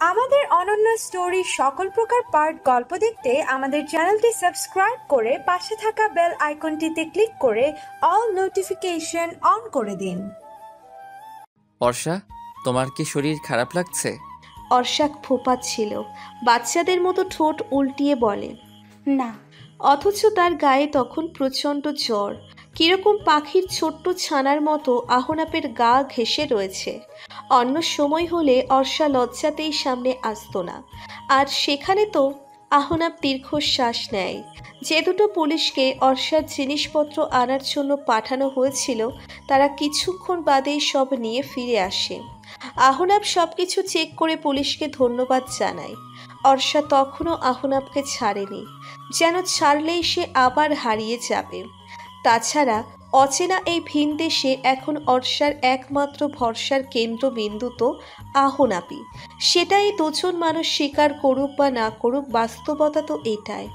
আমাদের অনন্য স্টোরি সকল প্রকার পার্ট গল্প দেখতে আমাদের চ্যানেলটি সাবস্ক্রাইব করে পাশে থাকা বেল আইকনটিতে ক্লিক করে অল নোটিফিকেশন অন করে দিন। বর্ষা তোমার কি শরীর খারাপ লাগছে? অর্ষাক ছিল। বাচ্চাদের মতো ঠোঁট উল্টিয়ে বলে না অথচ তার গায়ে তখন প্রচণ্ড জ্বর। কীরকম পাখির ছোট্ট ছানার মতো আহনাপের গা ঘেঁষে রয়েছে। অন্য সময় হলে অর্ষা লজ্জাতেই সামনে আসতো না। আর সেখানে তো আহনাপ দীর্ঘশ্বাস নেয়। যে দুটো পুলিশকে অর্ষার জিনিসপত্র আনার জন্য পাঠানো হয়েছিল, তারা কিছুক্ষণ বাদেই সব নিয়ে ফিরে আসে। আহনাব সব কিছু চেক করে পুলিশকে ধন্যবাদ জানায়। অর্ষা তখনও আহনাবকে ছাড়েনি। যেন ছাড়লেই সে আবার হারিয়ে যাবে। তাছাড়া অচেনা এই ভিন দেশে এখন অর্ষার একমাত্র ভরসার কেন্দ্রবিন্দু তো আহনাপি। সেটাই দুজন মানুষ স্বীকার করুক বা না করুক, বাস্তবতা তো এটাই।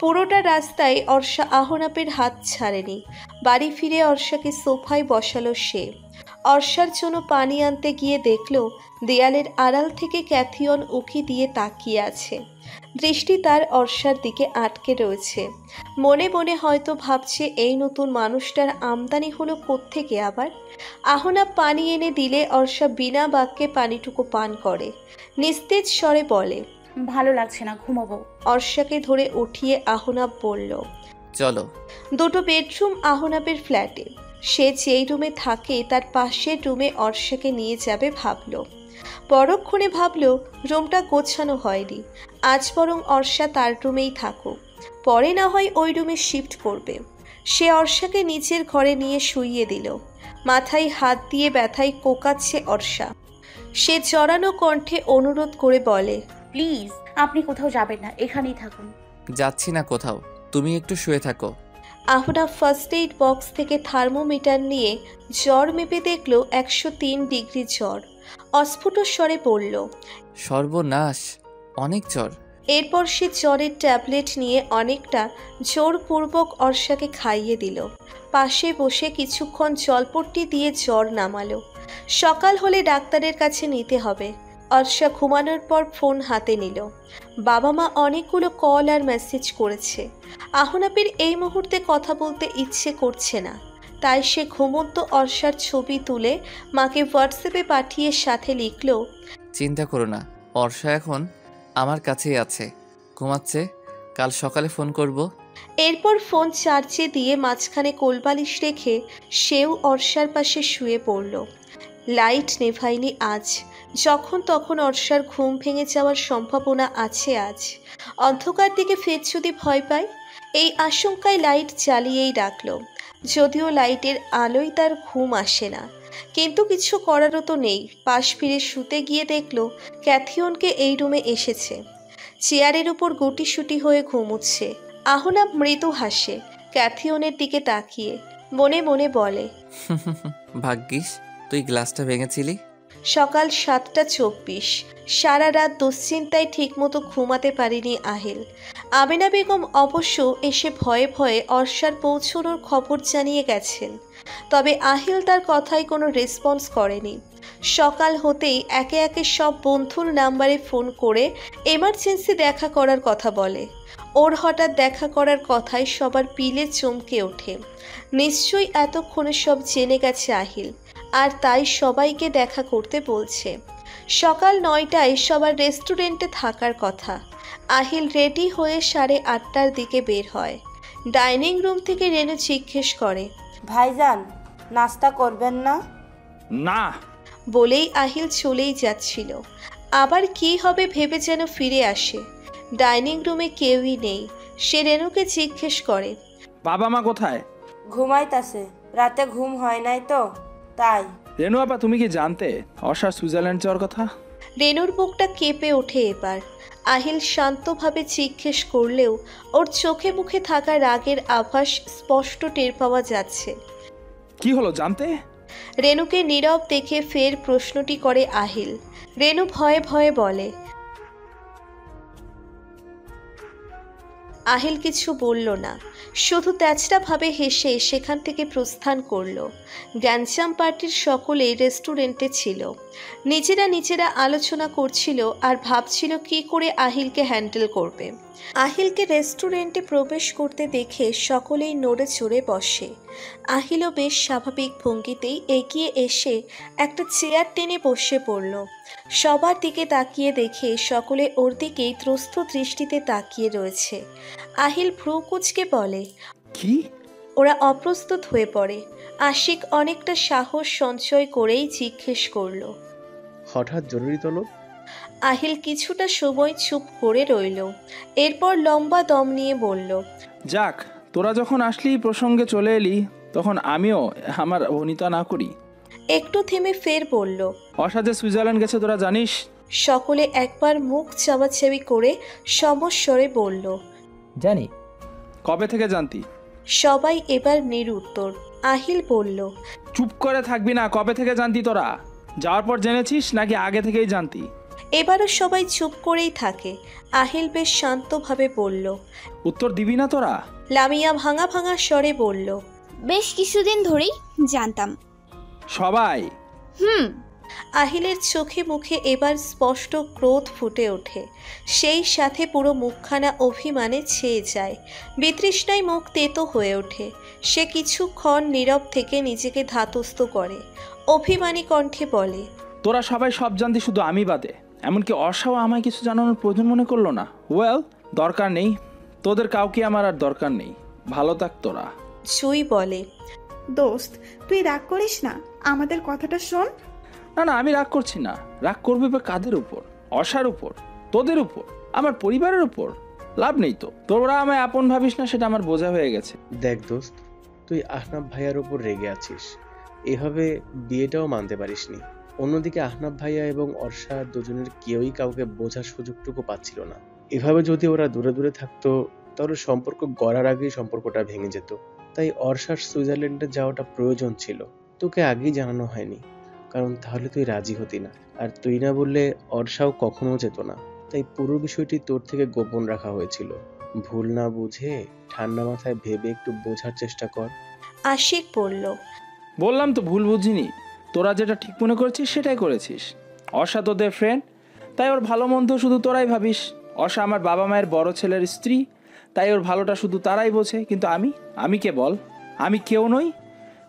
পুরোটা রাস্তায় অর্ষা আহনাপের হাত ছাড়েনি। বাড়ি ফিরে অর্ষাকে সোফায় বসালো সে। অর্ষার জন্য পানি আনতে গিয়ে দেখল দেয়ালের আড়াল থেকে ক্যাথিয়ন উকি দিয়ে তাকিয়ে আছে। দৃষ্টি তার অর্ষার দিকে আটকে রয়েছে। মনে মনে হয়তো ভাবছে এই নতুন মানুষটার আমদানি হলো কোত্থেকে আবার? আহনা পানি এনে দিলে অর্ষা বিনা বাক্যে পানিটুকু পান করে। নিস্তেজ স্বরে বলে ভালো লাগছে না ঘুমাবো। অর্ষাকে ধরে উঠিয়ে আহনাব বলল চলো। দুটো বেডরুম আহনাবের ফ্ল্যাটে। সে যেই রুমে থাকে তার পাশের রুমে অর্ষাকে নিয়ে যাবে ভাবলো। পরক্ষণে ভাবলো রুমটা গোছানো হয়নি। আজ বরং অর্ষা তার রুমেই থাকুক। পরে না হয় ওই রুমে শিফট করবে। সে অর্ষাকে নিচের ঘরে নিয়ে শুইয়ে দিল। মাথায় হাত দিয়ে ব্যথায় কোকাচ্ছে অর্ষা। সে জড়ানো কণ্ঠে অনুরোধ করে বলে প্লিজ আপনি কোথাও যাবেন না এখানেই থাকুন। যাচ্ছি না কোথাও। তুমি একটু শুয়ে থাকো। আহনা ফার্স্ট এইড বক্স থেকে থার্মোমিটার নিয়ে জ্বর মেপে দেখল একশো তিন ডিগ্রি জ্বর। অস্ফুট স্বরে পড়ল সর্বনাশ অনেক জ্বর। এরপর সে জ্বরের ট্যাবলেট নিয়ে অনেকটা জোরপূর্বক অর্ষাকে খাইয়ে দিল। পাশে বসে কিছুক্ষণ জলপট্টি দিয়ে জ্বর নামালো। সকাল হলে ডাক্তারের কাছে নিতে হবে। অর্ষা ঘুমানোর পর ফোন হাতে নিল। বাবা মা অনেকগুলো কল আর মেসেজ করেছে। আহনাপের এই মুহূর্তে কথা বলতে ইচ্ছে করছে না। তাই সে ঘুমন্ত অর্ষার ছবি তুলে মাকে হোয়াটসঅ্যাপে পাঠিয়ে সাথে লিখল চিন্তা করো না বর্ষা এখন আমার কাছেই আছে। ঘুমাচ্ছে কাল সকালে ফোন করব। এরপর ফোন চার্জে দিয়ে মাঝখানে কোলবালিশ রেখে সেও অর্ষার পাশে শুয়ে পড়ল। লাইট নেভায়নি আজ। যখন তখন অর্ষার ঘুম ভেঙে যাওয়ার সম্ভাবনা আছে আজ। অন্ধকার দিকে ফের যদি ভয় পায়, এই আশঙ্কায় লাইট জ্বালিয়েই রাখল যদিও লাইটের আলোয় তার ঘুম আসে না। কিন্তু কিছু করারও তো নেই। পাশ ফিরে শুতে গিয়ে দেখল, ক্যাথিয়নকে এই রুমে এসেছে। চেয়ারের উপর গুটিসুটি হয়ে ঘুমুচ্ছে। আহনা মৃদু হাসে, ক্যাথিয়নের দিকে তাকিয়ে, মনে মনে বলে, ভাগ্যিস। তুই গ্লাসটা ভেঙেছিলি? সকাল সাতটা চব্বিশ। সারা রাত দুশ্চিন্তায় ঠিকমতো ঘুমাতে পারিনি আহিল। আমেনা বেগম অবশ্য এসে ভয়ে ভয়ে অর্ষার পৌঁছানোর খবর জানিয়ে গেছেন। তবে আহিল তার কথায় কোনো রেসপন্স করেনি। সকাল হতেই একে একে সব বন্ধুর নাম্বারে ফোন করে এমার্জেন্সি দেখা করার কথা বলে। ওর হঠাৎ দেখা করার কথায় সবার পিলে চমকে ওঠে। নিশ্চয়ই এতক্ষণে সব জেনে গেছে আহিল। আর তাই সবাইকে দেখা করতে বলছে। সকাল নয়টায় সবার রেস্টুরেন্টে থাকার কথা। আহিল রেডি হয়ে সাড়ে আটটার দিকে বের হয়। ডাইনিং রুম থেকে রেনু জিজ্ঞেস করে ভাইজান নাস্তা করবেন না? না। বলেই আহিল চলেই যাচ্ছিল। আবার কি হবে ভেবে যেন ফিরে আসে। ডাইনিং রুমে কেউই নেই। সে রেনুকে জিজ্ঞেস করে বাবা মা কোথায়? ঘুমাইতাছে। রাতে ঘুম হয় নাই তো? তাই। রেনু আপা তুমি কি জানতে অসার সুইজারল্যান্ড যাওয়ার কথা? রেনুর বুকটা কেঁপে ওঠে এবার। আহিল শান্তভাবে জিজ্ঞেস করলেও ওর চোখে মুখে থাকা রাগের আভাস স্পষ্ট টের পাওয়া যাচ্ছে। কি হলো জানতে? রেনুকে নীরব দেখে ফের প্রশ্নটি করে আহিল। রেনু ভয়ে ভয়ে বলে আহিল কিছু বলল না। শুধু তেচড়াভাবে হেসে সেখান থেকে প্রস্থান করল। গ্যাঞ্জাম পার্টির সকলেই রেস্টুরেন্টে ছিল। নিজেরা নিজেরা আলোচনা করছিল আর ভাবছিল কি করে আহিলকে হ্যান্ডেল করবে। আহিলকে রেস্টুরেন্টে প্রবেশ করতে দেখে সকলেই নড়ে চড়ে বসে। আহিলও বেশ স্বাভাবিক ভঙ্গিতেই এগিয়ে এসে একটা চেয়ার টেনে বসে পড়ল। সবার দিকে তাকিয়ে দেখে সকলে ওর দিকেই ত্রস্ত দৃষ্টিতে তাকিয়ে রয়েছে। আহিল ভ্রুকুচকে বলে কি? ওরা অপ্রস্তুত হয়ে পড়ে। আশিক অনেকটা সাহস সঞ্চয় করেই জিজ্ঞেস করল হঠাৎ জরুরি তলব আহিল কিছুটা সময় চুপ করে রইল। এরপর লম্বা দম নিয়ে বলল যাক তোরা যখন আসলি প্রসঙ্গে চলে এলি তখন আমিও আমার অনিতা না করি। একটু থেমে ফের বলল অসাজে সুইজারল্যান্ড গেছে তোরা জানিস? সকলে একবার মুখ চাওয়াচাবি করে সমস্বরে বলল জানি। কবে থেকে জানতি? সবাই এবার নিরুত্তর। আহিল বলল চুপ করে থাকবি না কবে থেকে জানতি তোরা? যাওয়ার পর জেনেছিস নাকি আগে থেকেই জানতি? এবারও সবাই চুপ করেই থাকে। আহিল বেশ শান্তভাবে বলল উত্তর দিবি না তোরা? লামিয়া ভাঙা ভাঙা স্বরে বলল বেশ কিছুদিন ধরেই জানতাম। সবাই। হুম। আহিলের চোখে মুখে এবার স্পষ্ট ক্রোধ ফুটে ওঠে। সেই সাথে পুরো মুখখানা অভিমানে ছেয়ে যায়। বিতৃষ্ণায় মুখ তেতো হয়ে ওঠে। সে কিছুক্ষণ নীরব থেকে নিজেকে ধাতস্থ করে। অভিমানী কণ্ঠে বলে তোরা সবাই সব জানতি শুধু আমি বাদে। এমনকি অসাও আমায় কিছু জানানোর প্রয়োজন মনে করল না। ওয়েল দরকার নেই। তোদের কাউকে আমার আর দরকার নেই। ভালো থাক তোরা। জুই বলে দোস্ত তুই রাগ করিস না। আমাদের কথাটা শোন। না না আমি রাগ করছি না। রাগ করবে বা কাদের উপর? অসার উপর? তোদের উপর? আমার পরিবারের উপর? লাভ নেই তো। তোরা আমায় আপন ভাবিস না সেটা আমার বোঝা হয়ে গেছে। দেখ দোস্ত তুই আহনাব ভাইয়ার উপর রেগে আছিস। এভাবে বিয়েটাও মানতে পারিসনি। অন্যদিকে আহনাব ভাইয়া এবং অর্ষা দুজনের কেউই কাউকে বোঝার সুযোগটুকু পাচ্ছিল না। এভাবে যদি ওরা দূরে দূরে থাকতো তাহলে সম্পর্ক গড়ার আগেই সম্পর্কটা ভেঙে যেত। তাই অর্ষার সুইজারল্যান্ডে যাওয়াটা প্রয়োজন ছিল। তোকে আগেই জানানো হয়নি। কারণ তাহলে তুই রাজি হতি না। আর তুই না বললে অর্ষাও কখনো যেত না। তাই পুরো বিষয়টি তোর থেকে গোপন রাখা হয়েছিল। ভুল না বুঝে ঠান্ডা মাথায় ভেবে একটু বোঝার চেষ্টা কর। আশিক বলল বললাম তো ভুল বুঝিনি। তোরা যেটা ঠিক মনে করেছিস সেটাই করেছিস। অর্ষা তোদের ফ্রেন্ড তাই ওর ভালো মন্দ শুধু তোরাই ভাবিস। অর্ষা আমার বাবা মায়ের বড় ছেলের স্ত্রী তাই ওর ভালোটা শুধু তারাই বোঝে। কিন্তু আমি আমি কে বল? আমি কেউ নই।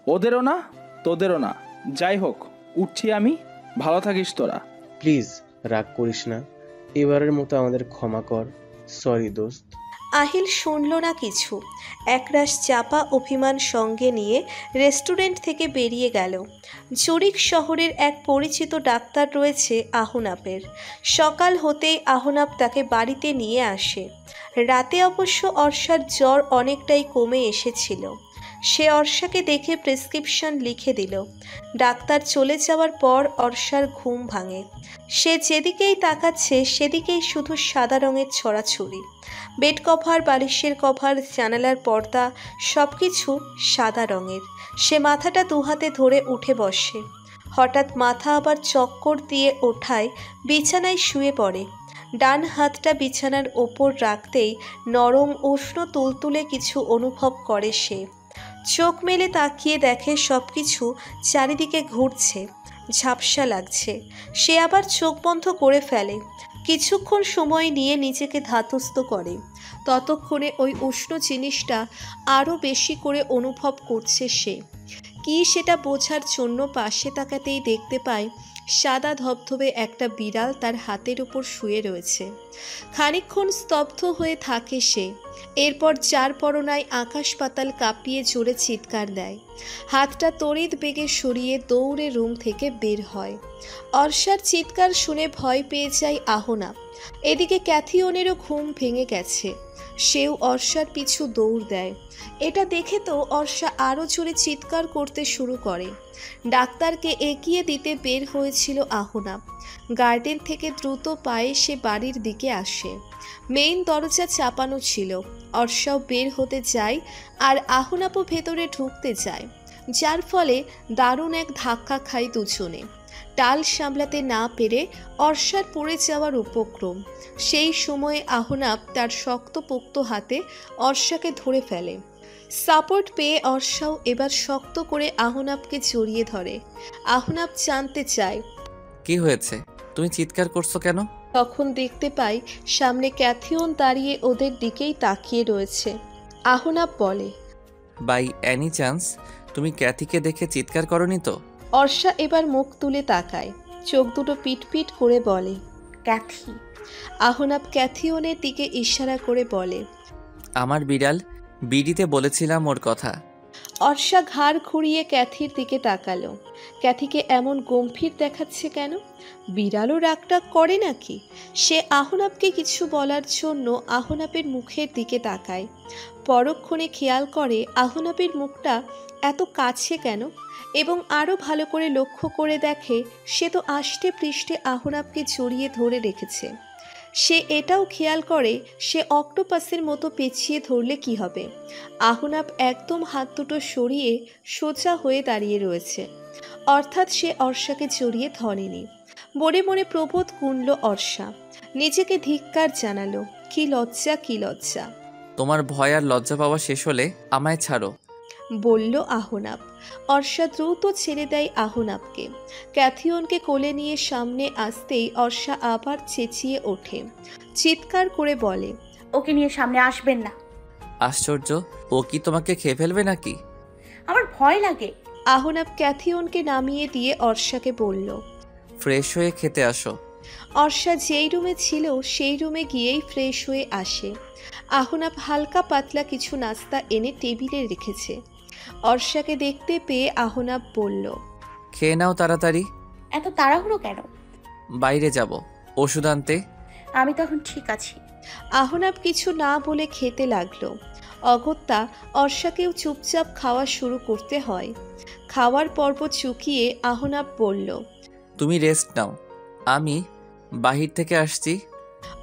ওদেরও না তোদেরও না। যাই হোক উঠছি আমি। ভালো থাকিস তোরা। প্লিজ রাগ করিস না। এবারের মতো আমাদের ক্ষমা কর। সরি দোস্ত। আহিল শুনল না কিছু। একরাশ চাপা অভিমান সঙ্গে নিয়ে রেস্টুরেন্ট থেকে বেরিয়ে গেল। জুরিক শহরের এক পরিচিত ডাক্তার রয়েছে আহনাপের। সকাল হতেই আহনাপ তাকে বাড়িতে নিয়ে আসে। রাতে অবশ্য অর্ষার জ্বর অনেকটাই কমে এসেছিল। সে অর্ষাকে দেখে প্রেসক্রিপশন লিখে দিল। ডাক্তার চলে যাওয়ার পর অর্ষার ঘুম ভাঙে। সে যেদিকেই তাকাচ্ছে, সেদিকেই শুধু সাদা রঙের ছড়াছড়ি। বেড কভার, বালিশের কভার, জানালার পর্দা সব কিছু সাদা রঙের। সে মাথাটা দুহাতে ধরে উঠে বসে। হঠাৎ মাথা আবার চক্কর দিয়ে ওঠায়, বিছানায় শুয়ে পড়ে। ডান হাতটা বিছানার ওপর রাখতেই নরম, উষ্ণ, তুলতুলে কিছু অনুভব করে সে। চোখ মেলে তাকিয়ে দেখে সব কিছু চারিদিকে ঘুরছে, ঝাপসা লাগছে। সে আবার চোখ বন্ধ করে ফেলে, কিছুক্ষণ সময় নিয়ে নিজেকে ধাতস্থ করে। ততক্ষণে ওই উষ্ণ জিনিসটা আরও বেশি করে অনুভব করছে সে। কি সেটা বোঝার জন্য পাশে তাকাতেই দেখতে পায়, সাদা ধবধবে একটা বিড়াল তার হাতের উপর শুয়ে রয়েছে। খানিকক্ষণ স্তব্ধ হয়ে থাকে সে। এরপর চার পরনায় আকাশ পাতাল কাঁপিয়ে জোরে চিৎকার দেয়। হাতটা তড়িৎ বেগে সরিয়ে দৌড়ে রুম থেকে বের হয়। অর্ষার চিৎকার শুনে ভয় পেয়ে যায় আহনা। এদিকে ক্যাথিওনেরও ঘুম ভেঙে গেছে। সেও অর্ষার পিছু দৌড় দেয়। এটা দেখে তো অর্ষা আরও জোরে চিৎকার করতে শুরু করে। ডাক্তারকে এগিয়ে দিতে বের হয়েছিল আহনা গার্ডেন থেকে দ্রুত পায়ে সে বাড়ির দিকে আসে। মেইন দরজা চাপানো ছিল। অর্ষাও বের হতে যায় আর আহনাপও ভেতরে ঢুকতে যায়। যার ফলে দারুণ এক ধাক্কা খায় দুজনে। টাল সামলাতে না পেরে অর্ষার পড়ে যাওয়ার উপক্রম। সেই সময়ে আহনাব তার শক্তপোক্ত হাতে অর্ষাকে ধরে ফেলে। সাপোর্ট পেয়ে অর্ষাও এবার শক্ত করে আহনাবকে জড়িয়ে ধরে। আহনাব জানতে চায় কি হয়েছে? তুমি চিৎকার করছ কেন? তখন দেখতে পাই সামনে ক্যাথিয়ন দাঁড়িয়ে ওদের দিকেই তাকিয়ে রয়েছে। আহনাব বলে বাই অ্যানি চান্স তুমি ক্যাথিকে দেখে চিৎকার করনি তো? অর্ষা এবার মুখ তুলে তাকায় চোখ দুটো পিটপিট করে বলে ক্যাথি। আহনাব ক্যাথিয়নের দিকে ইশারা করে বলে আমার বিড়াল বিডিতে বলেছিলাম ওর কথা। অর্ষা ঘাড় ঘুরিয়ে ক্যাথির দিকে তাকালো। ক্যাথিকে এমন গম্ভীর দেখাচ্ছে কেন? বিড়ালও রাগটাগ করে নাকি? সে আহনাবকে কিছু বলার জন্য আহনাবের মুখের দিকে তাকায়। পরক্ষণে খেয়াল করে আহনাবের মুখটা এত কাছে কেন? এবং আরও ভালো করে লক্ষ্য করে দেখে, সে তো আষ্টে পৃষ্ঠে আহনাবকে জড়িয়ে ধরে রেখেছে। সে এটাও খেয়াল করে, সে অক্টোপাসের মতো পেঁচিয়ে ধরলে কি হবে? আহনাব একদম হাত দুটো সরিয়ে সোজা হয়ে দাঁড়িয়ে রয়েছে। অর্থাৎ সে অর্ষাকে জড়িয়ে ধরেনি। মনে মনে প্রবোধ গুনল অর্ষা। নিজেকে ধিক্কার জানালো, কি লজ্জা কি লজ্জা! তোমার ভয় আর লজ্জা পাওয়া শেষ হলে আমায় ছাড়ো। বলল আহনাব। অর্ষা দ্রুত ছেড়ে দেয় আহনাবকে। ক্যাথিয়নকে কোলে নিয়ে সামনে আসতেই অর্ষা আবার চেঁচিয়ে ওঠে। চিৎকার করে বলে ওকে নিয়ে সামনে আসবেন না। আশ্চর্য ও কি তোমাকে খেয়ে ফেলবে নাকি? আমার ভয় লাগে। আহনাব ক্যাথিয়নকে নামিয়ে দিয়ে অর্ষাকে বলল ফ্রেশ হয়ে খেতে আসো। অর্ষা যেই রুমে ছিল সেই রুমে গিয়েই ফ্রেশ হয়ে আসে। আহনাব হালকা পাতলা কিছু নাস্তা এনে টেবিলে রেখেছে। অর্ষাকে দেখতে পেয়ে আহনাব বলল খেয়ে নাও তাড়াতাড়ি। এত তাড়াহুড়ো কেন? বাইরে যাব ওষুধ আনতে। আমি তখন ঠিক আছি। আহনাব কিছু না বলে খেতে লাগল। অগত্যা অর্ষাকেও চুপচাপ খাওয়া শুরু করতে হয়। খাওয়ার পর্ব চুকিয়ে আহনাব বলল তুমি রেস্ট নাও। আমি বাহির থেকে আসছি।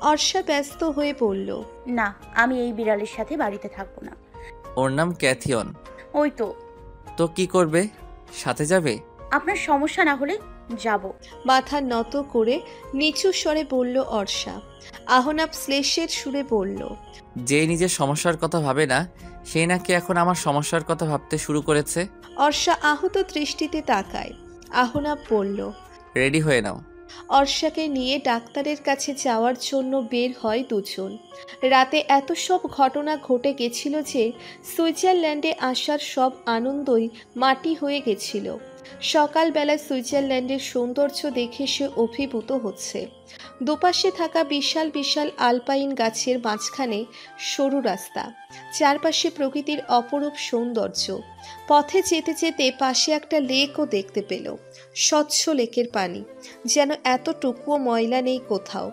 অর্ষা ব্যস্ত হয়ে বলল না আমি এই বিড়ালের সাথে বাড়িতে থাকব না। ওর নাম ক্যাথিয়ন। ওই তো। তো কি করবে? সাথে যাবে? আপনার সমস্যা না হলে যাব। মাথা নত করে নিচু স্বরে বলল অর্ষা। আহনাব শ্লেষের সুরে বলল যে নিজের সমস্যার কথা ভাবে না সে নাকি এখন আমার সমস্যার কথা ভাবতে শুরু করেছে। অর্ষা আহত দৃষ্টিতে তাকায়। আহনাব বলল রেডি হয়ে নাও। অর্ষাকে নিয়ে ডাক্তারের কাছে যাওয়ার জন্য বের হয় দুজন। রাতে এত সব ঘটনা ঘটে গেছিল যে সুইজারল্যান্ডে আসার সব আনন্দই মাটি হয়ে গেছিল। সকালবেলা সুইজারল্যান্ডের সৌন্দর্য দেখে সে অভিভূত হচ্ছে। দুপাশে থাকা বিশাল বিশাল আলপাইন গাছের মাঝখানে সরু রাস্তা, চারপাশে প্রকৃতির অপরূপ সৌন্দর্য। পথে যেতে যেতে পাশে একটা লেকও দেখতে পেল, স্বচ্ছ লেকের পানি, যেন এতটুকুও ময়লা নেই কোথাও।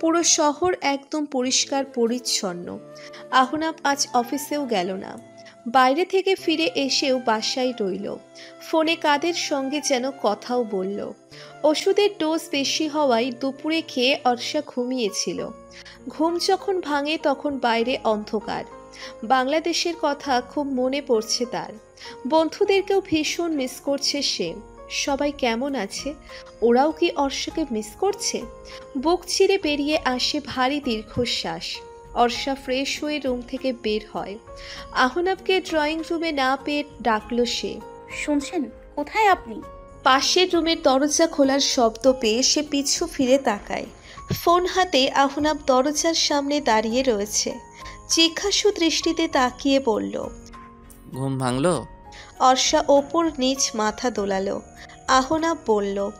পুরো শহর একদম পরিষ্কার পরিচ্ছন্ন আহনাব আজ অফিসেও গেল না। বাইরে থেকে ফিরে এসেও বাসায় রইল। ফোনে কাদের সঙ্গে যেন কথাও বলল। ওষুধের ডোজ বেশি হওয়ায় দুপুরে খেয়ে অর্ষা ঘুমিয়েছিল। ঘুম যখন ভাঙে তখন বাইরে অন্ধকার। বাংলাদেশের কথা খুব মনে পড়ছে তার। বন্ধুদেরকেও ভীষণ মিস করছে সে। সবাই কেমন আছে? ওরাও কি অর্ষাকে মিস করছে? বুক চিরে বেরিয়ে আসে ভারী দীর্ঘশ্বাস। অর্ষা ফ্রেশ হয়ে রুম থেকে বের হয়। আহনাবকে ড্রয়িং রুমে না পেয়ে ডাকলো সে। শুনছেন কোথায় আপনি? পাশের রুমের দরজা খোলার শব্দ পেয়ে সে পিছু ফিরে তাকায়। ফোন হাতে আহনাব দরজার সামনে দাঁড়িয়ে রয়েছে। জিজ্ঞাসু দৃষ্টিতে তাকিয়ে বলল ঘুম ভাঙলো? অর্ষা ওপর নিচ মাথা দোলালো। আহনাব বলল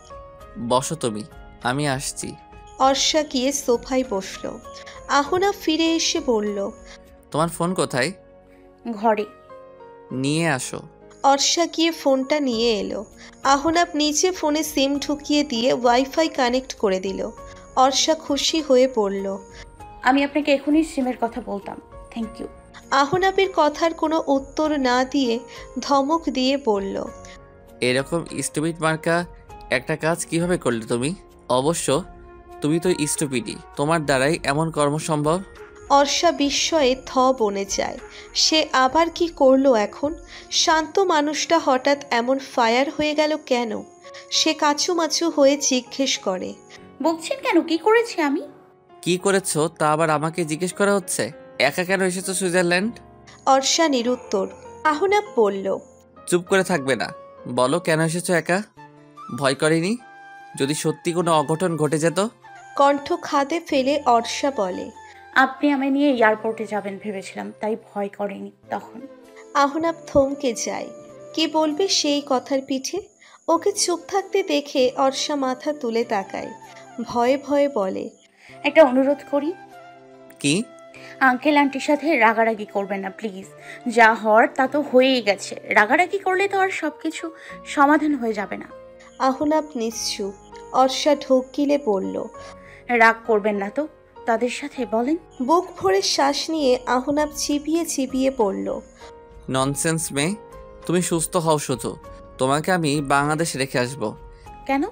বসো তুমি আমি আসছি। অর্ষা গিয়ে সোফায় বসল। আহনাব ফিরে এসে বলল তোমার ফোন কোথায়? ঘরে। নিয়ে আসো। অর্ষা গিয়ে ফোনটা নিয়ে এলো। আহনাব নিচে ফোনে সিম ঢুকিয়ে দিয়ে ওয়াইফাই কানেক্ট করে দিল। অর্ষা খুশি হয়ে পড়ল আমি আপনাকে এখনই সিমের কথা বলতাম। থ্যাংক ইউ আহনাবের কথার কোনো উত্তর না দিয়ে ধমক দিয়ে বলল এরকম স্টুপিড মার্কা একটা কাজ কীভাবে করলে তুমি? অবশ্য তুমি তো স্টুপিডই। তোমার দ্বারাই এমন কর্ম সম্ভব? অর্ষা বিস্ময়ে থ বনে যায়। সে আবার কি করল এখন? শান্ত মানুষটা হঠাৎ এমন ফায়ার হয়ে গেল কেন? সে কাচুমাচু হয়ে জিজ্ঞেস করে বলছেন কেন? কি করেছি আমি? কি করেছ তা আবার আমাকে জিজ্ঞেস করা হচ্ছে? একা কেন এসেছ সুইজারল্যান্ড? অর্ষা নিরুত্তর আহনাব বলল চুপ করে থাকবে না। বলো কেন এসেছ একা? ভয় করেনি? যদি সত্যি কোনো অঘটন ঘটে যেত? কণ্ঠ খাদে ফেলে অর্ষা বলে আপনি আমায় নিয়ে এয়ারপোর্টে যাবেন ভেবেছিলাম তাই ভয় করেনি তখন। আহনাব থমকে যায়। কি বলবে সেই কথার পিঠে? ওকে চুপ থাকতে দেখে অর্ষা মাথা তুলে তাকায় ভয়ে ভয়ে বলে একটা অনুরোধ করি। কি? আঙ্কেল আন্টির সাথে রাগারাগি করবেন না প্লিজ। যা হওয়ার তা তো হয়েই গেছে। রাগারাগি করলে তো আর সব কিছু সমাধান হয়ে যাবে না। আহনাব নিশ্চুপ। অর্ষা ঢোক গিলে বলল রাগ করবেন না তো তাদের সাথে বলেন। বুক ভরে শ্বাস নিয়ে আহনাব চিবিয়ে চিবিয়ে পড়ল। ননসেন্স মেয়ে। তুমি সুস্থ হও শুধু তোমাকে আমি বাংলাদেশ রেখে আসব। কেন?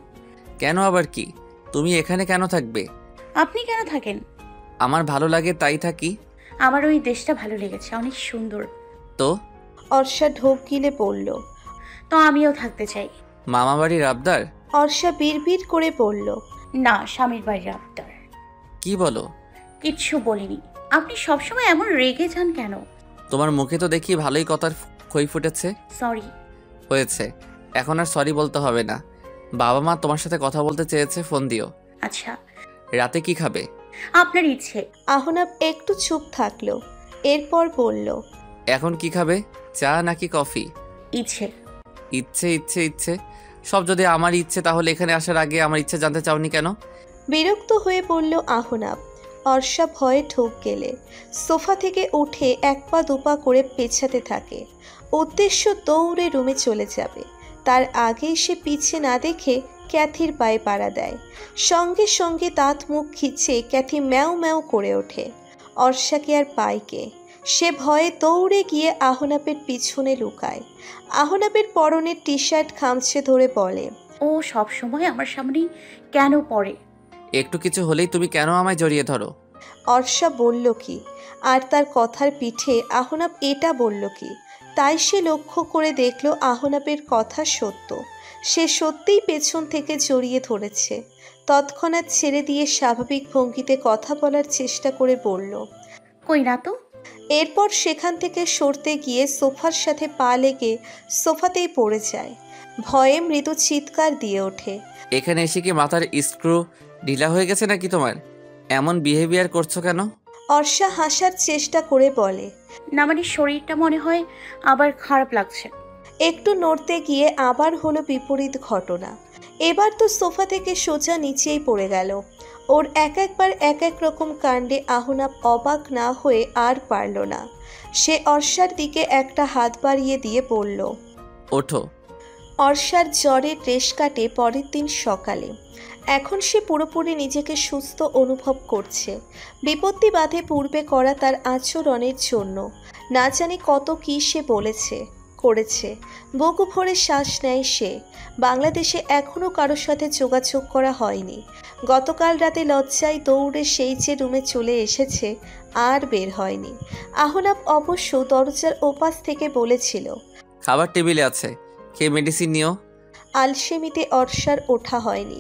কেন আবার কি? তুমি এখানে কেন থাকবে? আপনি কেন থাকেন? আমার ভালো লাগে তাই থাকি। আমার ওই দেশটা ভালো লেগেছে অনেক সুন্দর। তো? অর্ষা ঢোক গিলে পড়ল। তো আমিও থাকতে চাই। মামা বাড়ির আবদার? অর্ষা বিড়বিড় করে পড়ল। না স্বামীর বাড়ির আবদার। কি বলো? কিচ্ছু বলিনি। আপনি সবসময় এমন রেগে যান কেন? তোমার মুখে তো দেখি ভালোই কথার খই ফুটেছে। সরি হয়েছে। এখন আর সরি বলতে হবে না। বাবা মা তোমার সাথে কথা বলতে চেয়েছে ফোন দিও। আচ্ছা। রাতে কি খাবে? আপনার ইচ্ছে। আহনাব একটু চুপ থাকল এরপর বলল এখন কি খাবে? চা নাকি কফি? ইচ্ছে। ইচ্ছে ইচ্ছে ইচ্ছে। সব যদি আমার ইচ্ছে, তাহলে এখানে আসার আগে আমার ইচ্ছে জানতে চাওনি কেন? বিরক্ত হয়ে বলল আহনাব। অর্ষা ভয়ে ঠোক গেলে। সোফা থেকে উঠে এক পা দুপা করে পেছাতে থাকে। উদ্দেশ্য দৌড়ে রুমে চলে যাবে। তার আগেই সে পিছে না দেখে ক্যাথির পায়ে পাড়া দেয়। সঙ্গে সঙ্গে তাঁত মুখ খিচে ক্যাথি ম্যাও ম্যাও করে ওঠে। অর্ষাকে আর পায় কে সে ভয়ে দৌড়ে গিয়ে আহনাপের পিছনে লুকায়। আহনাপের পরনের টি শার্ট খামছে ধরে বলে ও সব সময় আমার সামনেই কেন পড়ে? একটু কিছু হলেই তুমি কেন আমায় জড়িয়ে ধরো? অর্ষা বলল কি আর তার কথার পিঠে আহনাব এটা বলল কি তাই সে লক্ষ্য করে দেখল আহনাপের কথা সত্য। সে সত্যিই পেছন থেকে জড়িয়ে ধরেছে। তৎক্ষণাৎ ছেড়ে দিয়ে স্বাভাবিক ভঙ্গিতে কথা বলার চেষ্টা করে বলল কই না তো? এরপর সেখান থেকে সরতে গিয়ে সোফার সাথে পা লেগে সোফাতেই পড়ে যায়। ভয়ে মৃদু চিৎকার দিয়ে ওঠে। এখানে এসে কি মাথার স্ক্রু ঢিলা হয়ে গেছে নাকি তোমার? এমন বিহেভিয়ার করছ কেন? অর্ষা হাসার চেষ্টা করে বলে না মানে শরীরটা মনে হয় আবার খারাপ লাগছে। একটু নড়তে গিয়ে আবার হলো বিপরীত ঘটনা। এবার তো সোফা থেকে সোজা নিচেই পড়ে গেল। ওর এক একবার এক এক রকম কাণ্ডে আহনাব অবাক না হয়ে আর পারল না। সে অর্ষার দিকে একটা হাত বাড়িয়ে দিয়ে বলল ওঠো। অর্ষার জ্বরের রেশ কাটে পরের দিন সকালে। এখন সে পুরোপুরি নিজেকে সুস্থ অনুভব করছে। বিপত্তি বাধে পূর্বে করা তার আচরণের জন্য। না জানি কত কী সে বলেছে করেছে। বুকু ভরে শ্বাস নেয় সে। বাংলাদেশে এখনও কারোর সাথে যোগাযোগ করা হয়নি। গতকাল রাতে লজ্জায় দৌড়ে সেই যে রুমে চলে এসেছে, আর বের হয়নি। আহনাব অবশ্য দরজার ওপাশ থেকে বলেছিল, খাবার টেবিলে আছে, খেয়ে মেডিসিন নিও। আলসেমিতে অর্ষার ওঠা হয়নি,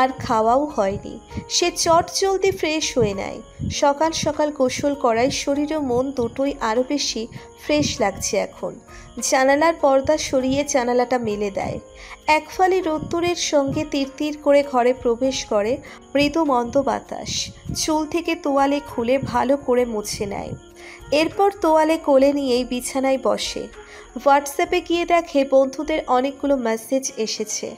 আর খাওয়াও হয়নি। সে চট জলদি ফ্রেশ হয়ে নেয়। সকাল সকাল গোসল করায় শরীর ও মন দুটোই আরও বেশি ফ্রেশ লাগছে এখন। জানালার পর্দা সরিয়ে জানালাটা মেলে দেয়। এক ফালি রোদ্দুরের সঙ্গে তীর করে ঘরে প্রবেশ করে মৃদু মন্দ বাতাস। চুল থেকে তোয়ালে খুলে ভালো করে মুছে নেয়। এরপর তোয়ালে কোলে নিয়েই বিছানায় বসে। হোয়াটসঅ্যাপে গিয়ে দেখে বন্ধুদের অনেকগুলো মেসেজ এসেছে।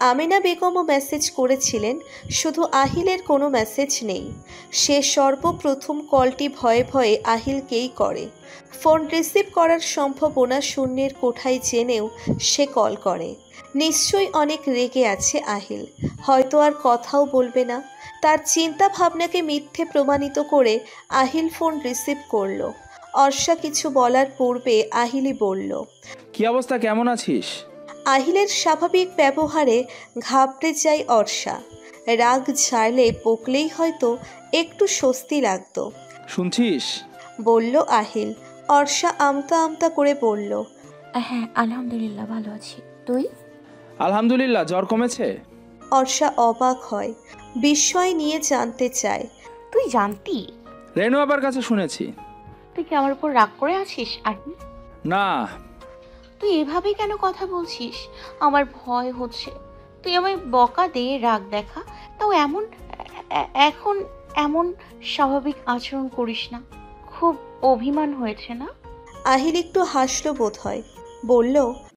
আমিনা বেগমও মেসেজ করেছিলেন, শুধু আহিলের কোনো মেসেজ নেই। সে সর্বপ্রথম কলটি ভয়ে ভয়ে আহিলকেই করে। ফোন রিসিভ করার সম্ভাবনা শূন্যের কোঠায় জেনেও সে কল করে। নিশ্চয়ই অনেক রেগে আছে আহিল। হয়তো আর কথাও বলবে না। তার চিন্তা ভাবনাকে মিথ্যে প্রমাণিত করে আহিল ফোন রিসিভ করল। অর্ষা কিছু বলার পূর্বে আহিলি বলল কি অবস্থা? কেমন আছিস? আহিলের স্বাভাবিক ব্যবহারে ঘাবড়ে যায় অর্ষা। রাগ ঝাড়লে বকলেই হয়তো একটু স্বস্তি লাগতো। শুনছিস? বলল আহিল। অর্ষা আমতা আমতা করে বলল হ্যাঁ আলহামদুলিল্লাহ ভালো আছি। তুই? আলহামদুলিল্লাহ জ্বর কমেছে? অর্ষা অবাক হয় বিস্ময় নিয়ে জানতে চায়। তুই জানতি? রেনু আবার কাছে শুনেছি। তুই কি আমার উপর রাগ করে আছিস আহি না। তুই এভাবে কেন কথা বলছিস? আমার ভয় হচ্ছে। তুই আমায় বকা দে রাগ দেখা। তাও এমন এ- এখন এমন স্বাভাবিক আচরণ করিস না। খুব অভিমান হয়েছে না? আহিল একটু হাসলো বোধ হয় বলল